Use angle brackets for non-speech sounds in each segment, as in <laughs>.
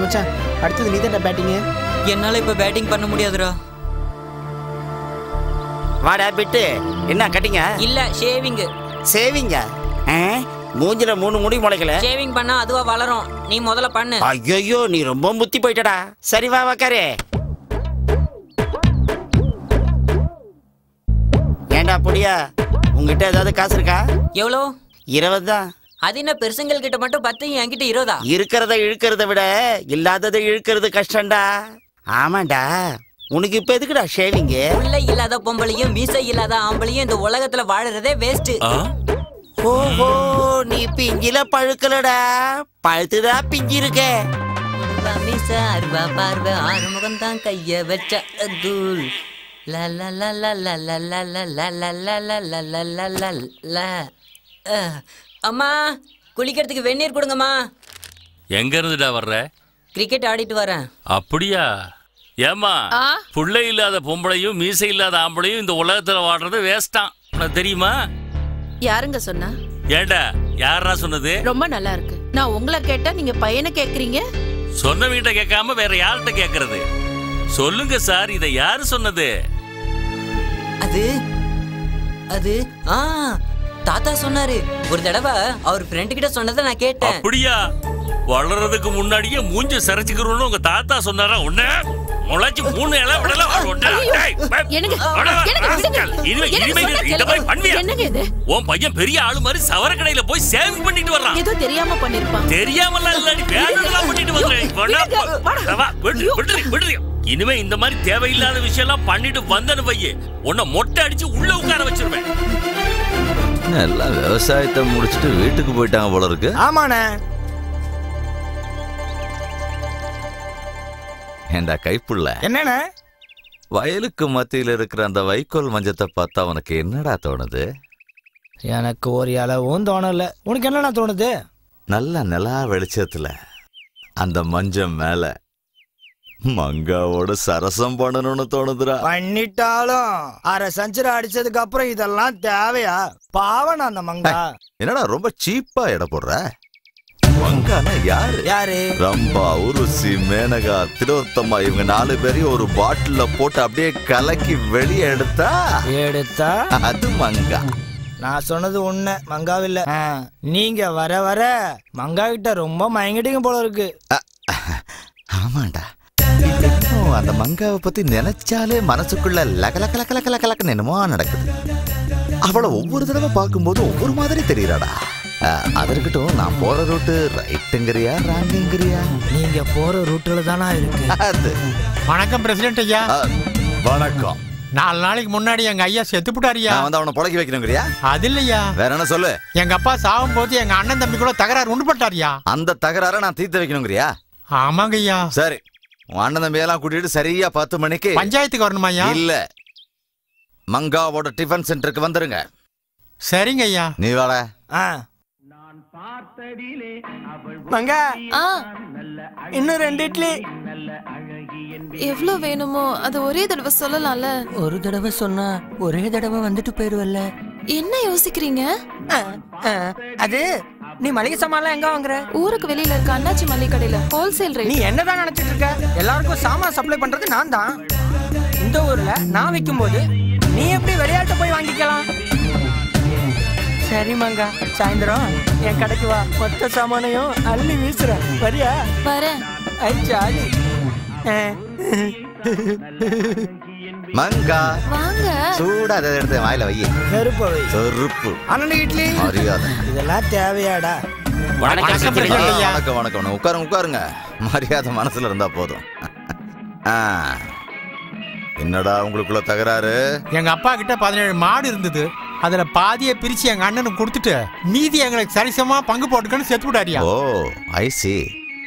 மச்சான் அடுத்தது நீ தான் பேட்டிங்கு என்னால இப்ப பேட்டிங் பண்ண முடியாதுடா. வாடா பிட்டு. என்ன கட்டிங்க? இல்ல ஷேவிங் சேவிங்க மூஞ்சில மூணு முடி முளைக்கல. ஷேவிங் பண்ணா அதுவா வளரும். நீ முதல்ல பண்ணு. ஐயோ நீ ரொம்ப முத்தி போயிட்டடா. சரி வா உக்காரு. ஏண்டா புடியா? உங்ககிட்ட ஏதாவது காசு இருக்கா? எவ்வளோ? இருபது தான் அது என்ன பெருசுங்கள் கிட்ட மட்டும் பத்து என்கிட்ட இருபதா இருக்கிறத இழுக்கிறத விட இல்லாததை இழுக்கிறது கஷ்டம்டா ஆமாண்டா உனக்கு இப்ப எதுக்குடா ஷேவிங்கு உள்ள இல்லாத பொம்பளையும் மீசை இல்லாத ஆம்பளையும் இந்த உலகத்துல வாழறதே வேஸ்ட் ஓஹோ நீ பிஞ்சில பழுக்கலடா பழுத்துதா பிஞ்சு இருக்க மீச அருவா பார்வை ஆறுமுகம் தான் கைய வச்ச தூள் ல அம்மா குளிக்கிறதுக்கு வெந்நீர் கொடுங்கம்மா. எங்க இருந்துடா வர்ற? கிரிக்கெட் ஆடிட்டு வரேன். அப்படியா? ஏமா புள்ளை இல்லாத பொம்பளையும் மீசை இல்லாத ஆம்பளையும் இந்த உலகத்துல வாடுறது வேஸ்டான் உனக்கு தெரியுமா? யாருங்க சொன்னா? ஏண்டா யாரா சொன்னது? ரொம்ப நல்லா இருக்கு. நான் உங்களை கேட்டா நீங்க பையனை கேக்குறீங்க? சொன்ன வீட்டை கேட்காம வேற யார்கிட்ட கேக்குறது? சொல்லுங்க சார் இதை யாரு சொன்னது? அது அது ஆ தாத்தா சொன்னாரு ஒரு தடவை அவர் ஃப்ரெண்டு கிட்ட சொன்னதை நான் கேட்டேன். அப்படியா? வளர்றதுக்கு முன்னாடியே மூஞ்ச சரிச்சுக்கிறோம்னு உங்க தாத்தா சொன்னாரா? உன்ன? முளைச்சு மூணு இலை விடல ஒண்ணு. டேய், பே- எனக்கு அடடா, எனக்கு விடுங்க. இனிமே எனக்கு இனிமே சொன்னா இந்த மாதிரி கேளுங்க. பண்ணுவியா? என்னங்க இது? உன் பையன் பெரிய ஆளு மாதிரி சவர கடையில போய் சேவிங் பண்ணிட்டு வர்றான். ஏதோ தெரியாம பண்ணிருப்பான். தெரியாமலாம் இல்லடி வேணும்லாம் பண்ணிட்டு. இனிமே இந்த மாதிரி தேவையில்லாத விஷயம் எல்லாம் பண்ணிட்டு வந்தனு வையே. உன்னை மொட்டை அடிச்சு உள்ள உட்கார வச்சிருவேன். எல்லாம் விவசாயத்தை முடிச்சிட்டு வீட்டுக்கு போயிட்டாங்க போல இருக்கு. ஆமாண்ணே. ஏண்டா கைப்புள்ள? என்னண்ணே? வயலுக்கு மத்தியில இருக்கிற அந்த வைக்கோல் மஞ்சத்தை பார்த்தா உனக்கு என்னடா தோணுது? எனக்கு ஒரு அளவும் தோணல. உனக்கு என்னண்ணா தோணுது? நல்ல நிலா வெளிச்சத்துல அந்த மஞ்சம் மேல மங்காவோட சரசம் பண்ணணும்னு தோணுதுடா. பண்ணிட்டாலும் அரை செஞ்சுரி அடிச்சதுக்கு அப்புறம் இதெல்லாம் தேவையா? பாவனா அந்த மங்கா. என்னடா ரொம்ப சீப்பா எடை போடுற? மங்கானா யாரு? யாரு? ரம்பா உருசி மேனகா திலோத்தமா இவங்க நாலு பேரையும் ஒரு பாட்டில்ல போட்டு அப்படியே கலக்கி வெளியே எடுத்தா? எடுத்தா? அது மங்கா. நான் சொன்னது உண்மை மங்காவில்ல நீங்க வர வர மங்கா கிட்ட ரொம்ப மயங்கிட்டீங்க போல இருக்கு. ஆமாண்டா. இப்ப இன்னும் அந்த மங்காவை பத்தி நினைச்சாலே மனசுக்குள்ள லக லக லக லக லக லகன்னு என்னமோ நடக்குது. அவளை ஒவ்வொரு தடவை பார்க்கும்போது ஒவ்வொரு மாதிரி தெரியறாடா. அது இருக்கட்டும் நான் போற ரூட்டு ரைட்டுங்கிறியா ராங்குங்கிறியா? நீங்க போற ரூட்ல தானா இருக்கு. வணக்கம் பிரசிடென்ட் ஐயா. வணக்கம். நாலு நாளைக்கு முன்னாடி எங்க ஐயா செத்துப்புட்டாருயா வந்து அவனை புடக்கி வைக்கணுங்கிறியா? அது இல்லையா வேற என்ன சொல்லு? எங்க அப்பா சாகும் போது எங்க அண்ணன் தம்பி கூட தகராறு உண்டு பட்டாரியா அந்த தகராற நான் தீர்த்து வைக்கணுங்கிறியா? ஆமாங்க ஐயா சரி அண்ணன் தம்பி எல்லாம் கூட்டிட்டு சரியா பத்து மணிக்கு பஞ்சாயத்துக்கு வரணுமா ஐயா? இல்ல. மங்காவோட டிஃபன் சென்டருக்கு வந்துருங்க. சரிங்க ஐயா. நீ வாட. மங்கா. இன்னும் ரெண்டு இட்லி. எவ்வளவு வேணுமோ அது ஒரே தடவை சொல்லலாம்ல. ஒரு தடவை சொன்னா ஒரே தடவை வந்துட்டு போயிருவல்ல. என்ன யோசிக்கிறீங்க? அது நீ மளிகை சாமான்லாம் எங்க வாங்குற? ஊருக்கு வெளியில இருக்க அண்ணாச்சி மல்லிகை கடையில ஹோல்சேல் நீ ரேட் என்னதான் நினைச்சிட்டு இருக்க? எல்லாருக்கும் சாமான் சப்ளை பண்றது நான் தான் இந்த ஊர்ல நான் விற்கும் போது நீ எப்படி விளையாட்டு போய் வாங்கிக்கலாம்? சரி மங்கா சாயந்தரம் என் கடைக்கு வா. மொத்த சாமானையும் அள்ளி வீசுறேன். வரியா? வரேன். ஐ ஜாலி. மங்கா. வாங்க. சூடா அதை எடுத்து வாயில வை. நெருப்ப வை. செருப்பு. அண்ணன் இட்லி. மரியாதை. இதெல்லாம் தேவையாடா. வணக்கம் வணக்கம். உட்காருங்க உட்காருங்க. மரியாதை மனசுல இருந்தா போதும். ஆ. என்னடா உங்களுக்குள்ள தகராறு? எங்க அப்பா கிட்ட பதினேழு மாடு இருந்தது. அதுல பாதியை பிரிச்சு எங்க அண்ணனுக்கு கொடுத்துட்டு மீதி எங்களுக்கு சரிசமா பங்கு போட்டுக்கன்னு செத்துப்புட்டாரியா ஓ ஐ சி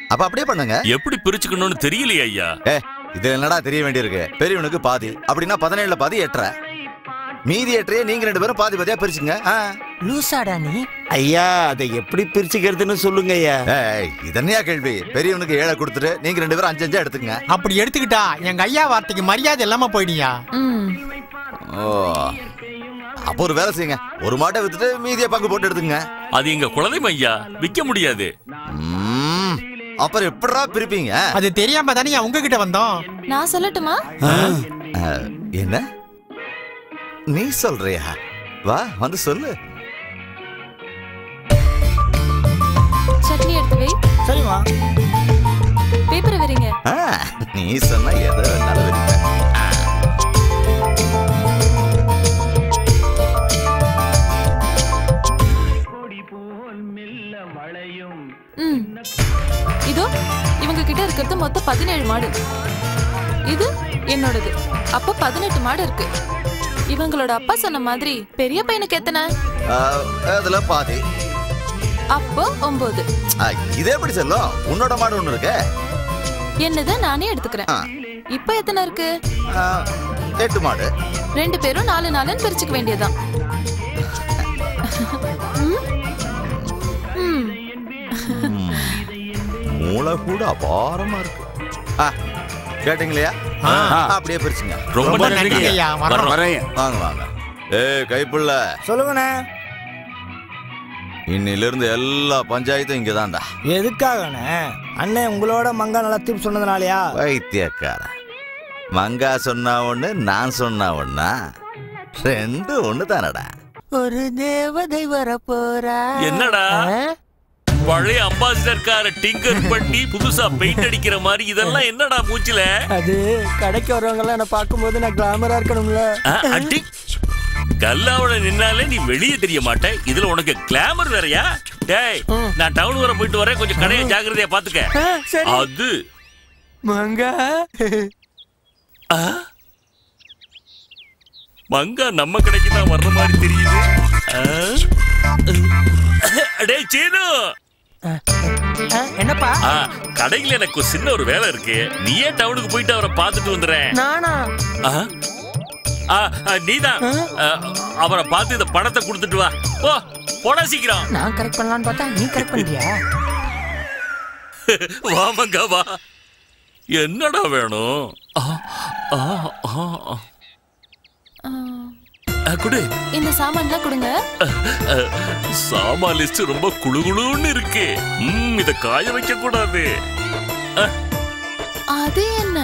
அப்ப அப்படியே பண்ணுங்க. எப்படி பிரிச்சுக்கணும்னு தெரியலையே ஐயா. ஏ இது என்னடா தெரிய வேண்டியிருக்கு? பெரியவனுக்கு பாதி. அப்படின்னா பதினேழுல பாதி எட்டரை மீதி எட்டரையே நீங்க ரெண்டு பேரும் பாதி பாதியா பிரிச்சுங்க. லூசாடா நீ? ஐயா அதை எப்படி பிரிச்சுக்கிறதுன்னு சொல்லுங்க ஐயா. இதனையா கேள்வி. பெரியவனுக்கு ஏழை கொடுத்துட்டு நீங்க ரெண்டு பேரும் அஞ்சு அஞ்சா எடுத்துங்க அப்படி எடுத்துக்கிட்டா எங்க ஐயா வார்த்தைக்கு மரியாதை இல்லாம போயிடுயா? ஓ அப்போ ஒரு வேலை செய்யுங்க. ஒரு மாட்டை வித்துட்டு மீதியை பங்கு போட்டு எடுத்துங்க அது எங்க குலதெய்வம் ஐயா. விக்க முடியாது. அப்புறம் எப்படிடா பிரிப்பீங்க? அது தெரியாம தானே உங்ககிட்ட வந்தோம். நான் சொல்லட்டுமா? என்ன? நீ சொல்றியா? வா வந்து சொல்லு. சட்னி எடுத்து வை. சரிம்மா. பேப்பரை வரீங்க. ஆ, நீ சொன்னா எதை வேணாலும் விரிப்பேன். இருக்கிறது மொத்தம் பதினேழு மாடு. இது என்னோடது. அப்போ பதினெட்டு மாடு இருக்கு. இவங்களோட அப்பா சொன்ன மாதிரி பெரிய பையனுக்கு எத்தனை? அதுல பாதி. அப்போ ஒன்பது இது எப்படி செல்லும்? உன்னோட மாடு ஒண்ணு இருக்கு. என்னதை? நானே எடுத்துக்கிறேன். இப்போ எத்தனை இருக்கு? எட்டு மாடு. ரெண்டு பேரும் நாலு நாலுன்னு பிரிச்சுக்க வேண்டியதுதான். <laughs> மூளை கூட அபாரமா இருக்கு. ஆ, கேட்டீங்களா. அப்படியே பிரிச்சுங்க. ரொம்ப நன்றி ஐயா. வரோம் வரேன் வாங்க வாங்க. ஏய் கைப்புள்ள. சொல்லுங்கண்ணே. இன்னில இருந்து எல்லா பஞ்சாயத்தும் இங்கதான்டா. எதுக்காகண்ணே? அண்ணன் உங்களோட மங்கா நல்லா தீர்ப்பு சொன்னதுனாலயா? வைத்தியக்கார மங்கா சொன்னா ஒண்ணு நான் சொன்னா ஒண்ணா? ரெண்டு ஒண்ணு தானடா ஒரு தேவதை வர போறா என்னடா பழைய அம்பாசிடர் கார டிங்கர் பண்ணி புதுசா பெயிண்ட் அடிக்கிற மாதிரி இதெல்லாம் என்னடா மூச்சுல அது கடைக்கு வரவங்க எல்லாம் என்ன பார்க்கும்போது நான் கிளாமரா இருக்கணும்ல அடி கல்லாவோட நின்னாலே நீ வெளியே தெரிய மாட்டே இதுல உனக்கு கிளாமர் வேறயா டேய் நான் டவுன் வர போயிட்டு வரேன் கொஞ்சம் கடையை ஜாக்கிரதையா பாத்துக்க அது மங்கா? மங்கா நம்ம கடைக்கு தான் வர்ற மாதிரி தெரியுது? டேய் சீனு என்னப்பா? கடையில எனக்கு சின்ன ஒரு வேலை இருக்கு. நீயே டவுனுக்கு போயிட்டு அவரை பார்த்துட்டு வந்துடுறேன் நானா? நீதான். அவரை பார்த்து இந்த பணத்தை கொடுத்துட்டு வா. ஓ போடா சீக்கிரம். நான் கரெக்ட் பண்ணலாம்னு பார்த்தா நீ கரெக்ட் பண்றியா? <laughs> வா மங்கா வா என்னடா வேணும்? ஆ. ஆ, ஆ, குடு. இந்த சாமான்லாம் கொடுங்க. சாமான் லிஸ்ட் ரொம்ப குளுகுளுன்னு இருக்கு. இத காய வைக்க கூடாது. அது என்ன?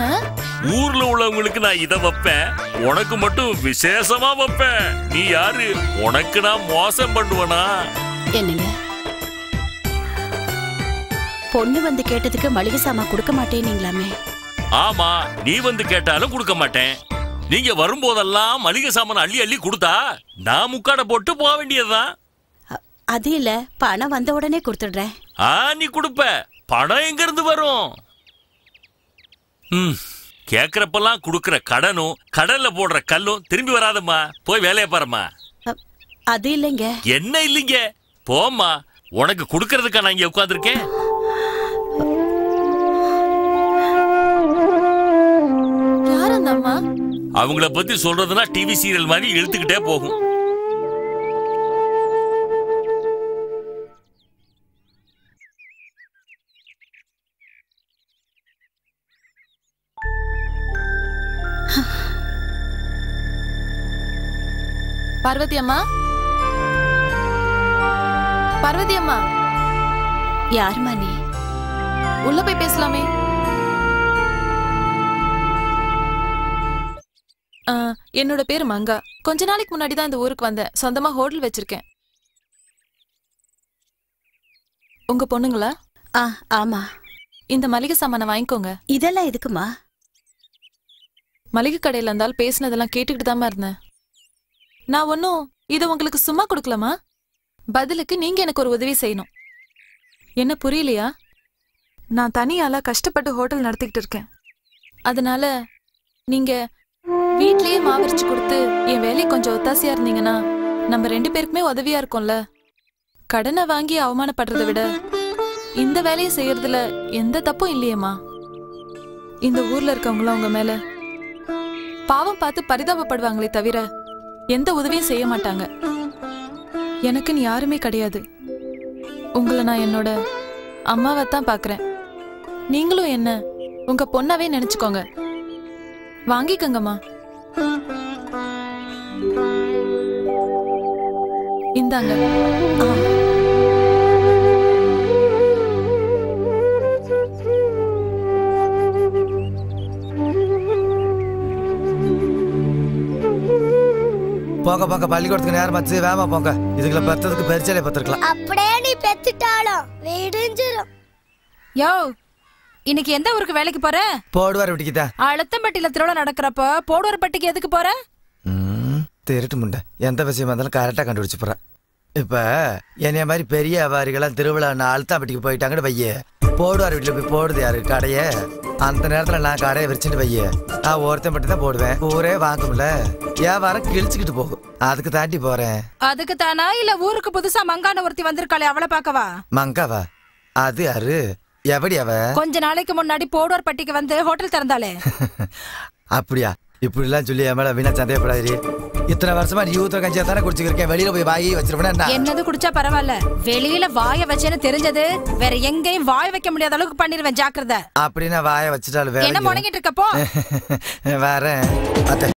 ஊர்ல உள்ளவங்களுக்கு நான் இத வைப்பேன். உனக்கு மட்டும் விசேஷமா வைப்பேன். நீ யாரு? உனக்கு நான் மோசம் பண்ணுவனா? என்னங்க? பொண்ணு வந்து கேட்டதுக்கு மளிகை சாமான் கொடுக்க மாட்டேனீங்களாமே ஆமா நீ வந்து கேட்டாலும் கொடுக்க மாட்டேன். நீங்க வரும்போதெல்லாம் மளிகை சாமான் அள்ளி அள்ளி கொடுத்தா நான் முக்காட போட்டு போக வேண்டியதுதான். அது இல்ல பணம் வந்த உடனே கொடுத்துடுறேன். ஆ நீ கொடுப்ப. பணம் எங்க இருந்து வரும்? ம் கேக்குறப்பெல்லாம் கொடுக்கற கடனும் கடல்ல போடுற கல்லும் திரும்பி வராதம்மா. போய் வேலையை பாரும்மா. அ- அது இல்லைங்க. என்ன இல்லைங்க? போம்மா உனக்கு கொடுக்கறதுக்கா நான் இங்க உட்காந்துருக்கேன் அவங்கள பத்தி சொல்றதுன்னா டிவி சீரியல் மாதிரி இழுத்துக்கிட்டே போகும். பார்வதி அம்மா? பார்வதி அம்மா? யாருமா நீ? உள்ள போய் பேசலாமே. என்னோட பேரு மங்கா. கொஞ்ச நாளைக்கு முன்னாடி தான் இந்த ஊருக்கு வந்தேன். சொந்தமா ஹோட்டல் வச்சிருக்கேன். உங்க பொண்ணுங்களா? ஆ ஆமா. இந்த மளிகை சாமானை வாங்கிக்கோங்க. இதெல்லாம் எதுக்குமா? மளிகை கடையில இருந்தாலும் பேசினதெல்லாம் கேட்டுக்கிட்டு தாமா இருந்தேன். நான் ஒன்னும் இதை உங்களுக்கு சும்மா கொடுக்கலாமா? பதிலுக்கு நீங்க எனக்கு ஒரு உதவி செய்யணும். என்ன புரியலையா? நான் தனியால கஷ்டப்பட்டு ஹோட்டல் நடத்திக்கிட்டு இருக்கேன். அதனால நீங்க வீட்லயே மாவரிச்சு கொடுத்து என் வேலையை கொஞ்சம் ஒத்தாசையா இருந்தீங்கன்னா நம்ம ரெண்டு பேருக்குமே உதவியா இருக்கும்ல. கடனை வாங்கி அவமானப்படுறதை விட இந்த வேலையை செய்யறதுல எந்த தப்பும் இல்லையேம்மா. இந்த ஊர்ல இருக்கவங்களும் உங்க மேல பாவம் பார்த்து பரிதாபப்படுவாங்களே தவிர எந்த உதவியும் செய்ய மாட்டாங்க. எனக்குன்னு யாருமே கிடையாது. உங்களை நான் என்னோட அம்மாவை தான் பார்க்குறேன். நீங்களும் என்ன உங்க பொண்ணாவே நினைச்சுக்கோங்க. வாங்கிக்கோங்கம்மா. இந்தாங்க. போங்க போங்க. பள்ளிக்கூடத்துக்கு நேரம் ஆச்சு. வேமா போங்க. இதுக்குள்ள பெத்ததுக்கு பரிச்சலை பத்திருக்கலாம் அப்படியே நீ பெத்துட்டாலும் விடிஞ்சிரும். யோ இன்னைக்கு எந்த ஊருக்கு வேலைக்கு போற? போடுவார் விட்டிக்கிட்டேன் அழுத்தம்பட்டியில திருவிழா நடக்கிறப்ப போடுவரப்பட்டிக்கு எதுக்கு போற? திருட்டு முண்டை. எந்த விஷயமா இருந்தாலும் கரெக்டாக கண்டுபிடிச்சு போகிறேன் இப்போ என்னைய மாதிரி பெரிய வியாபாரிகளாம் திருவிழா அழுத்தாம்பட்டிக்கு போயிட்டாங்கன்னு வைய. போடுவார் வீட்டில் போய் போடுது யாரு? கடையை. அந்த நேரத்தில் நான் கடையை விரிச்சுட்டு வைய. நான் ஒருத்தன் மட்டும் தான் போடுவேன். ஊரே வாங்கும்ல. வியாபாரம் கிழிச்சுக்கிட்டு போகும். அதுக்கு தாண்டி போகிறேன் அதுக்கு தானா? இல்ல ஊருக்கு புதுசா மங்கான ஒருத்தி வந்திருக்காளே அவளை பார்க்கவா? மங்காவா? அது யாரு? எப்படி அவ? கொஞ்ச நாளைக்கு முன்னாடி போடுவார் பட்டிக்கு வந்து ஹோட்டல் திறந்தாளே. <laughs> அப்படியா? இப்படிலாம் சொல்லி என் மேல வீணா சந்தேகப்படாது இத்தனை வருஷமா நீ ஊத்துற கஞ்சியா தானே குடிச்சுக்கிருக்கேன். வெளியில போய் வாங்கி வச்சிருப்பேன் என்னது குடிச்சா பரவாயில்ல. வெளியில வாய வச்சேன்னு தெரிஞ்சது வேற எங்கேயும் வாய் வைக்க முடியாத அளவுக்கு பண்ணிருவேன் ஜாக்கிரதை. அப்படின்னா வாய வச்சுட்டாலும் என்ன முடங்கிட்டு இருக்கப்போ? <laughs> வரேன். அத்தை.